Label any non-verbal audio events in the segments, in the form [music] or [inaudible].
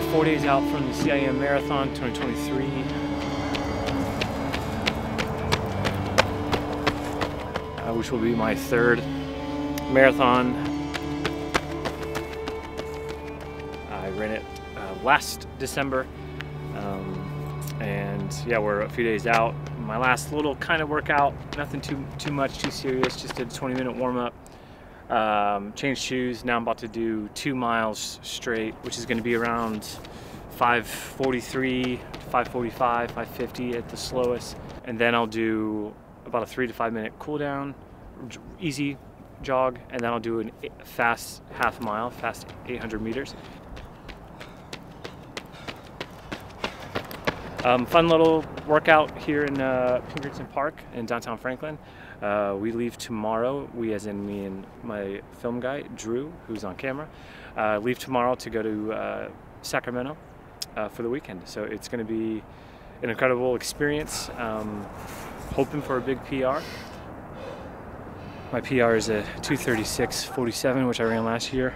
are four days out from the CIM Marathon 2023. Uh, which will be my third marathon. I ran it uh, last December. Um, and yeah, we're a few days out. My last little kind of workout, nothing too too much, too serious, just a 20 minute warm up. Um, changed shoes. Now I'm about to do two miles straight, which is going to be around 543, 545, 550 at the slowest. And then I'll do about a three to five minute cool down, easy jog, and then I'll do a fast half mile, fast 800 meters. Um, fun little workout here in uh, Pinkerton Park in downtown Franklin. Uh, we leave tomorrow, we as in me and my film guy, Drew, who's on camera, uh, leave tomorrow to go to uh, Sacramento uh, for the weekend. So it's going to be an incredible experience. Um, hoping for a big PR. My PR is a 236.47, which I ran last year.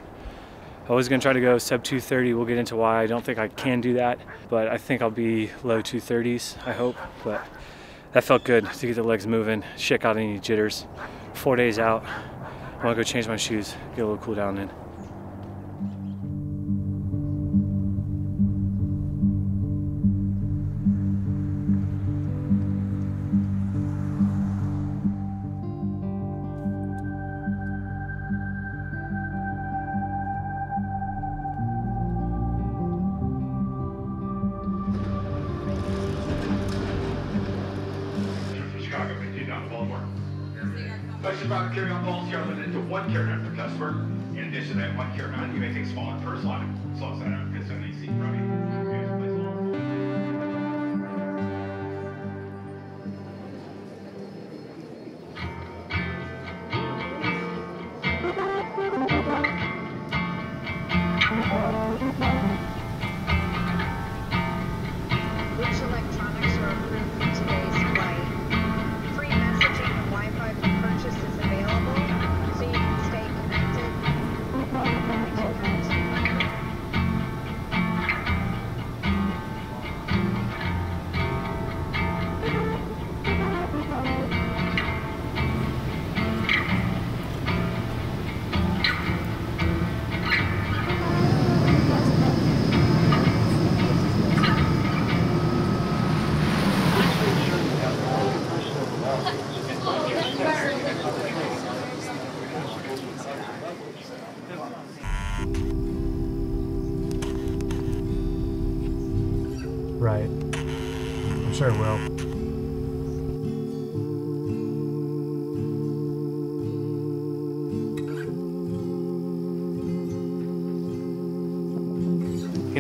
I was going to try to go sub 230. We'll get into why I don't think I can do that, but I think I'll be low 230s, I hope. But that felt good to get the legs moving, shake out any jitters. Four days out, I want to go change my shoes, get a little cool down in. Question about carry-on policy are limited to one carry-on per customer. In addition to that one carry-on, you may take small and personal items, long as that item fits in the seat in you.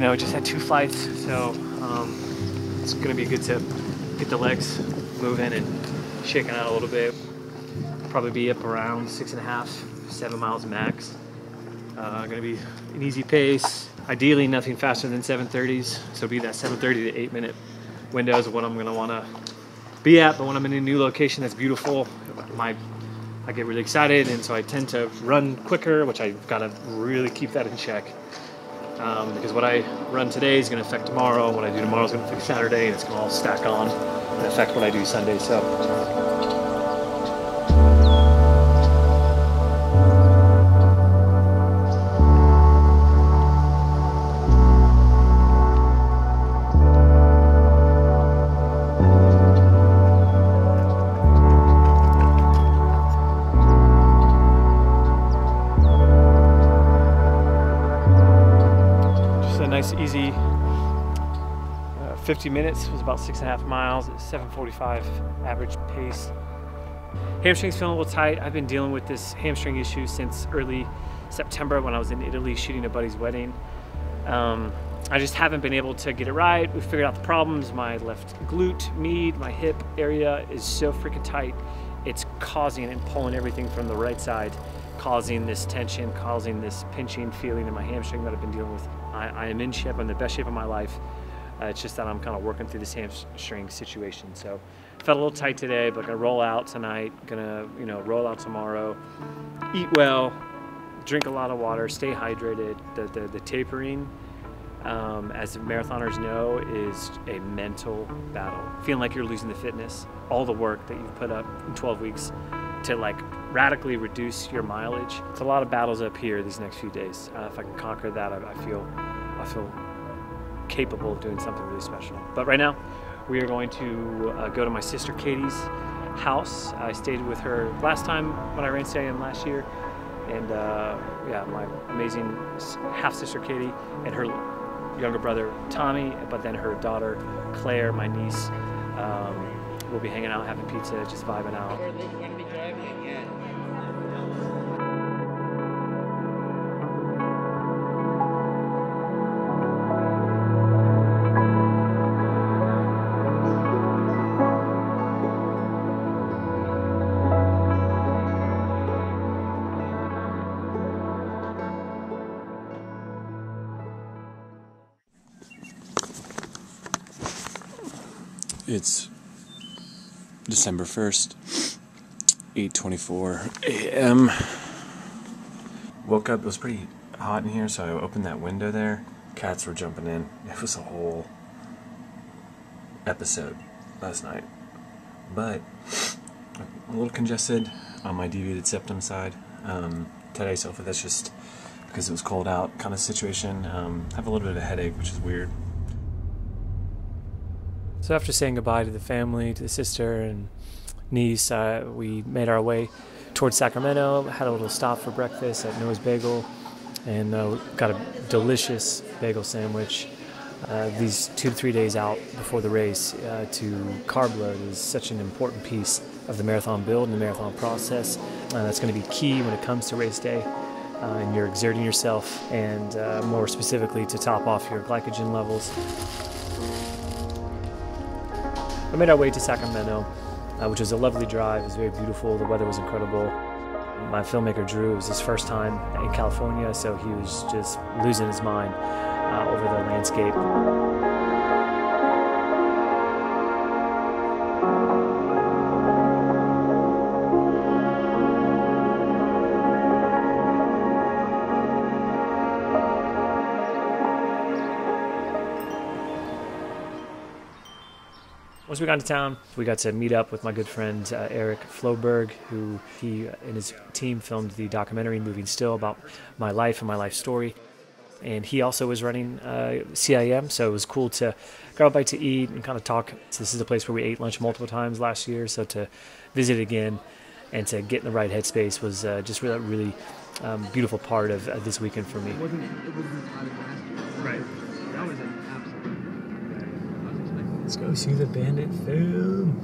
Know, just had two flights, so um, it's gonna be a good to get the legs moving and shaking out a little bit. Probably be up around six and a half, seven miles max. Uh, gonna be an easy pace. Ideally, nothing faster than 7:30s. So be that 7:30 to 8 minute windows of what I'm gonna wanna be at. But when I'm in a new location that's beautiful, my I get really excited, and so I tend to run quicker, which I gotta really keep that in check um, because what I run today is going to affect tomorrow, and what I do tomorrow is going to affect Saturday, and it's going to all stack on and affect what I do Sunday. So. 50 minutes. Was about six and a half miles at 7:45 average pace. Hamstring's feeling a little tight. I've been dealing with this hamstring issue since early September when I was in Italy shooting a buddy's wedding. Um, I just haven't been able to get it right. We figured out the problems. My left glute, med, my hip area is so freaking tight. It's causing and pulling everything from the right side, causing this tension, causing this pinching feeling in my hamstring that I've been dealing with. I, I am in shape. I'm in the best shape of my life. Uh, it's just that I'm kind of working through this hamstring situation. So felt a little tight today, but gonna roll out tonight. Gonna you know roll out tomorrow. Eat well, drink a lot of water, stay hydrated. The the, the tapering um, as marathoners know, is a mental battle. Feeling like you're losing the fitness, all the work that you've put up in 12 weeks to like radically reduce your mileage. It's a lot of battles up here these next few days. Uh, if I can conquer that, I, I feel, I feel capable of doing something really special. But right now, we are going to uh, go to my sister Katie's house. I stayed with her last time when I ran CIM last year, and uh, yeah, my amazing half sister Katie and her younger brother Tommy, but then her daughter Claire, my niece. Um, we'll be hanging out, having pizza, just vibing out. It's December 1st, 8:24 a.m. Woke up, it was pretty hot in here, so I opened that window there. Cats were jumping in. It was a whole episode last night. But a little congested on my deviated septum side um, today, so that's just because it was cold out kind of situation. Um, I have a little bit of a headache, which is weird. So after saying goodbye to the family, to the sister and niece, uh, we made our way towards Sacramento. Had a little stop for breakfast at Noah's Bagel, and uh, got a delicious bagel sandwich. Uh, these two to three days out before the race, uh, to carb load is such an important piece of the marathon build and the marathon process. Uh, that's going to be key when it comes to race day. Uh, and you're exerting yourself, and more specifically to top off your glycogen levels. We made our way to Sacramento, uh, which was a lovely drive. It was very beautiful. The weather was incredible. My filmmaker Drew, it was his first time in California, so he was just losing his mind uh, over the landscape. Once we got into town, we got to meet up with my good friend uh, Eric Floberg, who he and his team filmed the documentary Moving Still about my life and my life story. And he also was running uh, CIM, so it was cool to grab a bite to eat and kind of talk. So this is a place where we ate lunch multiple times last year, so to visit again and to get in the right headspace was uh, just really, really um, beautiful part of this weekend for me. It wasn't, it wasn't right. Let's go see the bandit film.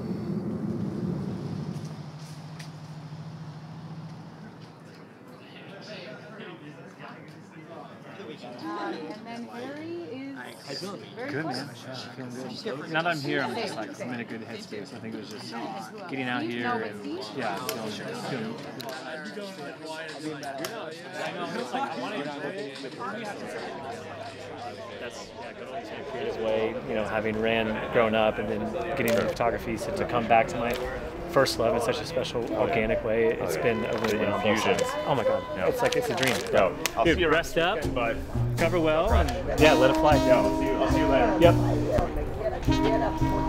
Good man. Yeah, feeling good. Now that I'm here, I'm just like I'm in a good headspace. I think it was just getting out here and yeah, feeling feeling. That's yeah, good old creative way. You know, having ran growing up and then getting into photography, so to come back to my first love in such a special, organic way. It's been a really infusion. Oh my god, yeah. it's like it's a dream. Yo, I'll Dude, see you rest up, but cover well, and yeah, let it fly. Yeah, I'll see you. I'll see you later. Yep. Ich stehe davor.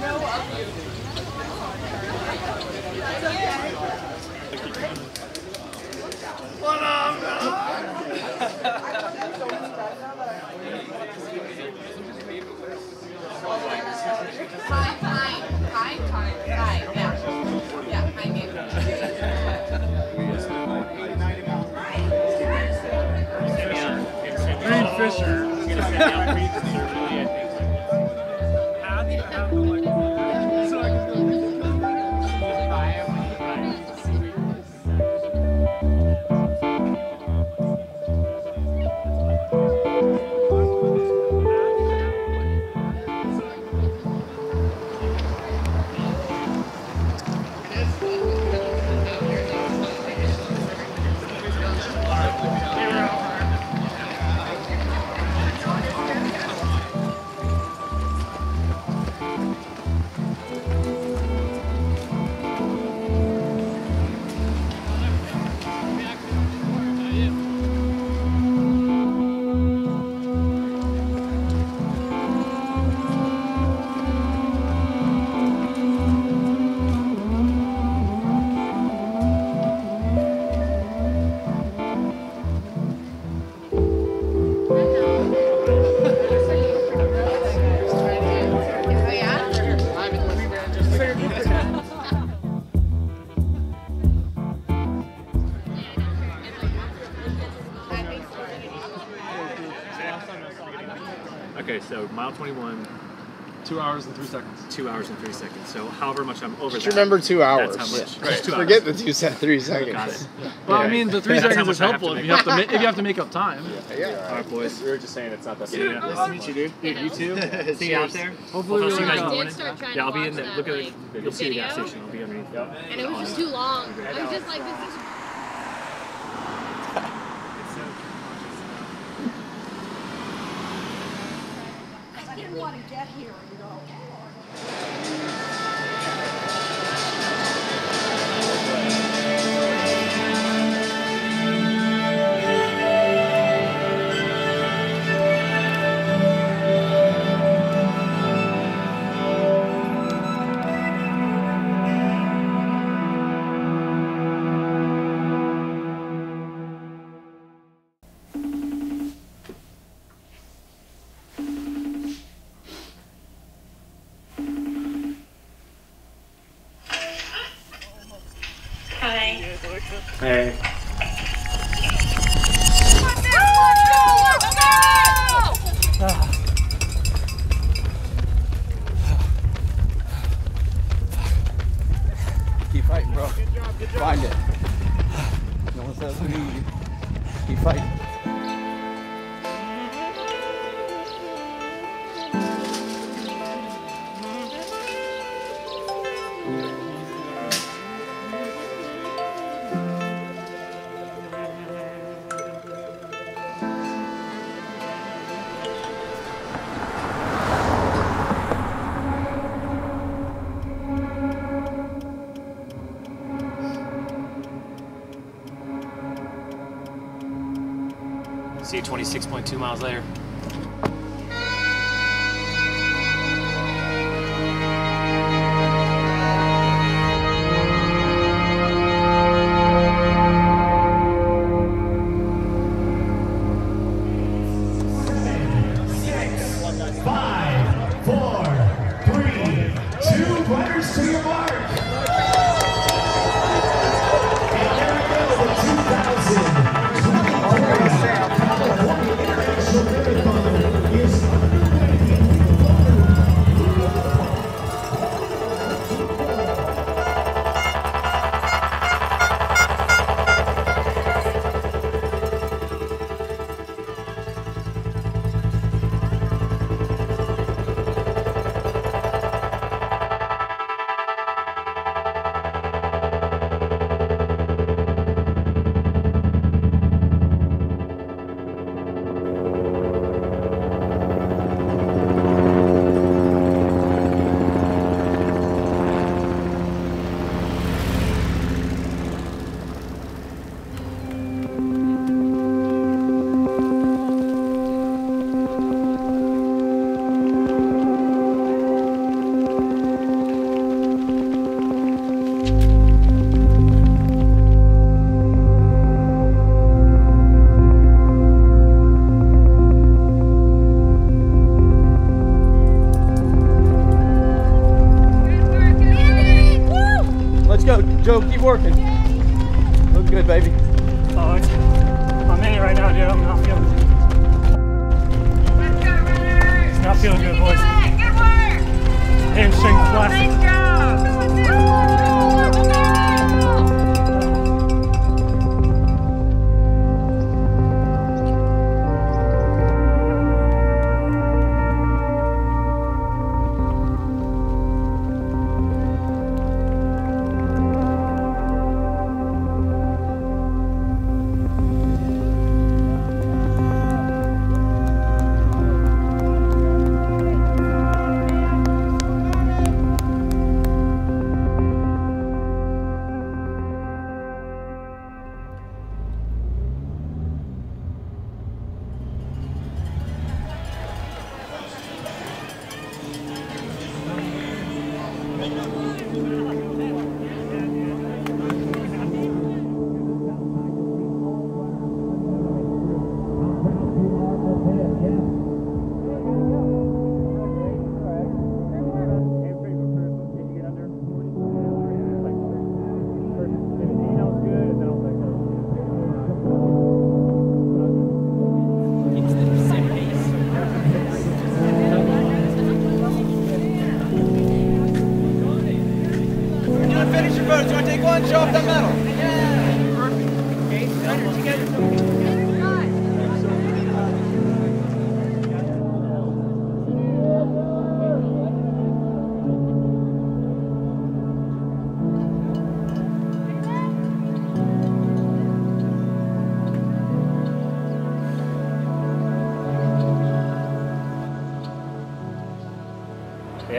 know of you. Okay, hours and three seconds. two hours and three seconds. So however much I'm over Just that. remember two hours. That's how much. Yeah. Just two Forget hours. the two set three seconds. Got it. Well, [laughs] I mean, the three That's seconds much is I have to helpful if you have to ma- if you have to make up time. Yeah. All right, boys. We were just saying it's not that Yeah, yeah. Nice to meet you, dude. Dude, you too. [laughs] See you out there. Hopefully, I'll we see you like guys in the morning. Yeah, I'll be in watch the. that, Look at like, You'll see the gas station. I'll be underneath. And it was just too long. I was just like, this is didn't want to get here, you know. 哎。26.2 miles later. go. Keep working. Looking good, baby. Oh, I'm in it right now, dude. I'm not feeling good. Not feeling good, boys. Hamstring flaccid.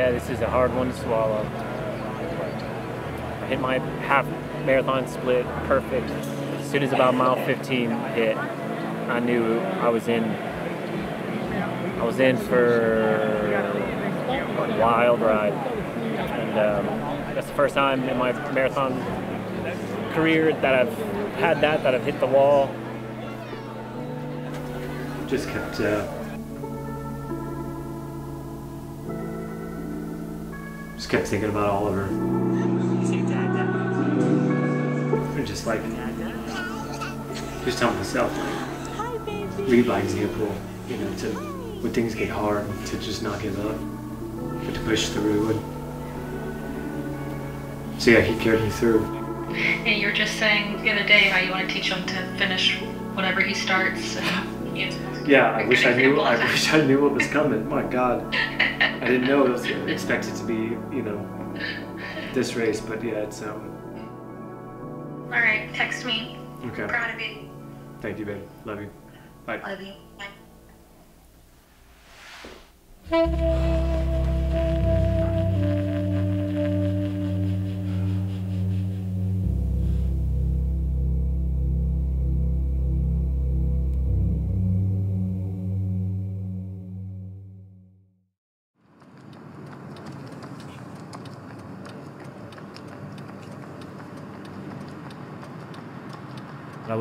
Yeah, this is a hard one to swallow. I hit my half marathon split perfect. As soon as about mile 15 hit, I knew I was in. I was in for a wild ride, and um, that's the first time in my marathon career that I've had that that I've hit the wall. Just kept. Uh, kept thinking about Oliver. And just like, just telling myself, like, lead by example, you know, to, when things get hard, to just not give up, but to push through. And so yeah, he carried me through. And you were just saying the other day how you want to teach him to finish whatever he starts. And you, Yeah, I wish I knew. I wish I knew what was coming. My God, [laughs] I didn't know it was expected to be, you know, this race. But yeah, it's um. All right, text me. Okay. Proud of you. Thank you, babe. Love you. Bye. Love you. Bye.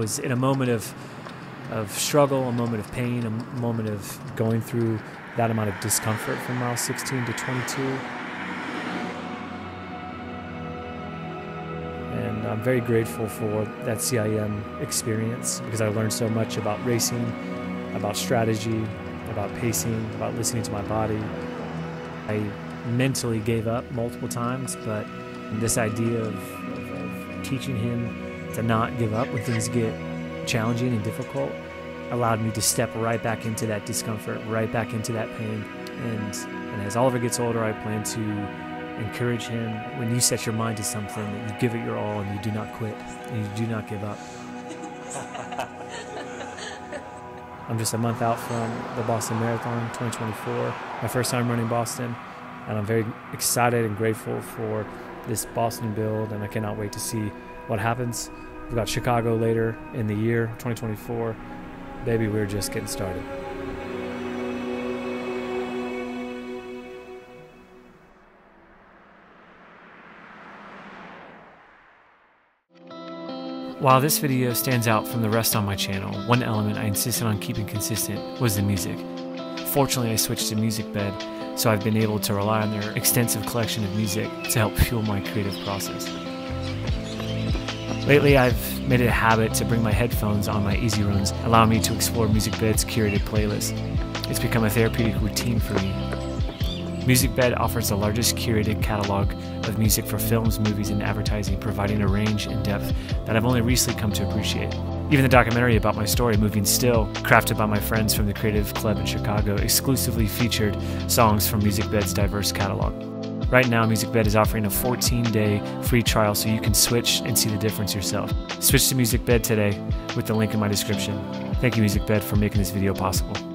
Was in a moment of of struggle, a moment of pain, a moment of going through that amount of discomfort from mile 16 to 22. And I'm very grateful for that CIM experience because I learned so much about racing, about strategy, about pacing, about listening to my body. I mentally gave up multiple times, but this idea of, of, of teaching him to not give up when things get challenging and difficult allowed me to step right back into that discomfort, right back into that pain. And, and as Oliver gets older, I plan to encourage him when you set your mind to something that you give it your all and you do not quit and you do not give up. [laughs] I'm just a month out from the Boston Marathon 2024, my first time running Boston, and I'm very excited and grateful for this Boston build, and I cannot wait to see what happens. We've got Chicago later in the year, 2024. Baby, we're just getting started. While this video stands out from the rest on my channel, one element I insisted on keeping consistent was the music. Fortunately, I switched to MusicBed, so I've been able to rely on their extensive collection of music to help fuel my creative process. Lately, I've made it a habit to bring my headphones on my easy runs, allowing me to explore MusicBed's curated playlist. It's become a therapeutic routine for me. MusicBed offers the largest curated catalog of music for films, movies, and advertising, providing a range and depth that I've only recently come to appreciate. Even the documentary about my story, Moving Still, crafted by my friends from the Creative Club in Chicago, exclusively featured songs from MusicBed's diverse catalog. Right now, MusicBed is offering a 14 day free trial so you can switch and see the difference yourself. Switch to MusicBed today with the link in my description. Thank you, MusicBed, for making this video possible.